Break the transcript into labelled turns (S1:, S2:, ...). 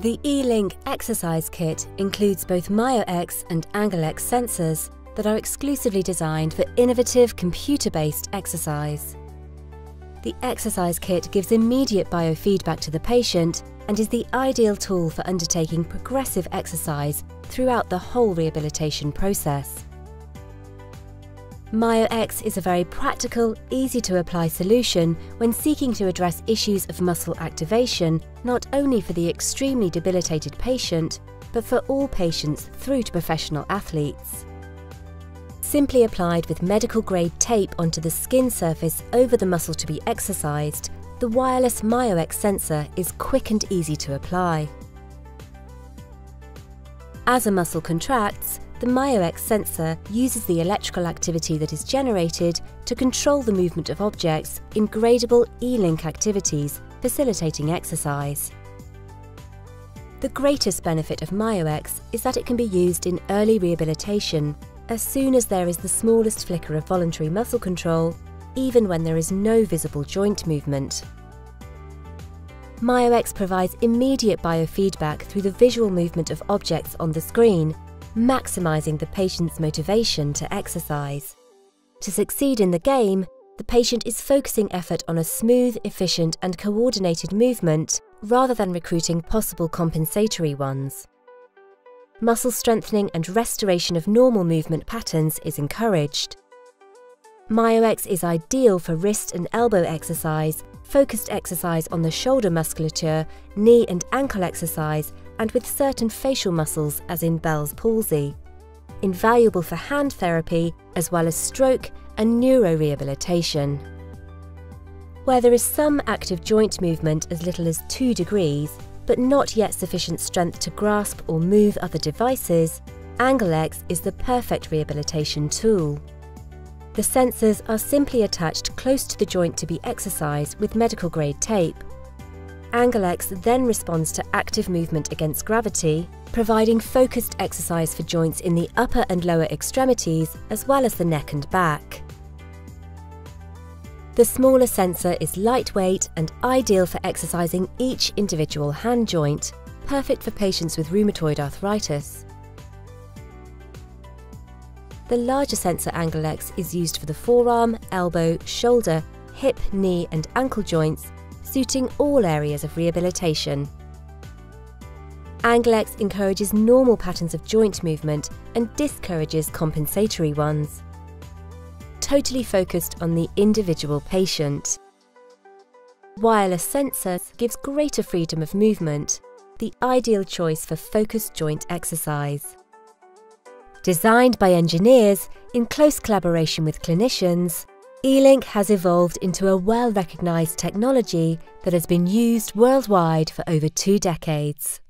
S1: The E-Link exercise kit includes both MyoX and AngleX sensors that are exclusively designed for innovative computer-based exercise. The exercise kit gives immediate biofeedback to the patient and is the ideal tool for undertaking progressive exercise throughout the whole rehabilitation process. MyoX is a very practical, easy to apply solution when seeking to address issues of muscle activation not only for the extremely debilitated patient, but for all patients through to professional athletes. Simply applied with medical grade tape onto the skin surface over the muscle to be exercised, the wireless MyoX sensor is quick and easy to apply. As a muscle contracts, the MyoX sensor uses the electrical activity that is generated to control the movement of objects in gradable E-Link activities, facilitating exercise. The greatest benefit of MyoX is that it can be used in early rehabilitation as soon as there is the smallest flicker of voluntary muscle control, even when there is no visible joint movement. MyoX provides immediate biofeedback through the visual movement of objects on the screen maximising the patient's motivation to exercise. To succeed in the game, the patient is focusing effort on a smooth, efficient and coordinated movement rather than recruiting possible compensatory ones. Muscle strengthening and restoration of normal movement patterns is encouraged. MyoX is ideal for wrist and elbow exercise, focused exercise on the shoulder musculature, knee and ankle exercise, and with certain facial muscles as in Bell's palsy. Invaluable for hand therapy as well as stroke and neurorehabilitation. Where there is some active joint movement as little as 2 degrees, but not yet sufficient strength to grasp or move other devices, AngleX is the perfect rehabilitation tool. The sensors are simply attached close to the joint to be exercised with medical grade tape. AngleX then responds to active movement against gravity, providing focused exercise for joints in the upper and lower extremities as well as the neck and back. The smaller sensor is lightweight and ideal for exercising each individual hand joint, perfect for patients with rheumatoid arthritis. The larger sensor AngleX is used for the forearm, elbow, shoulder, hip, knee and ankle joints, suiting all areas of rehabilitation. AngleX encourages normal patterns of joint movement and discourages compensatory ones. Totally focused on the individual patient. Wireless sensors gives greater freedom of movement, the ideal choice for focused joint exercise. Designed by engineers in close collaboration with clinicians, E-Link has evolved into a well-recognised technology that has been used worldwide for over two decades.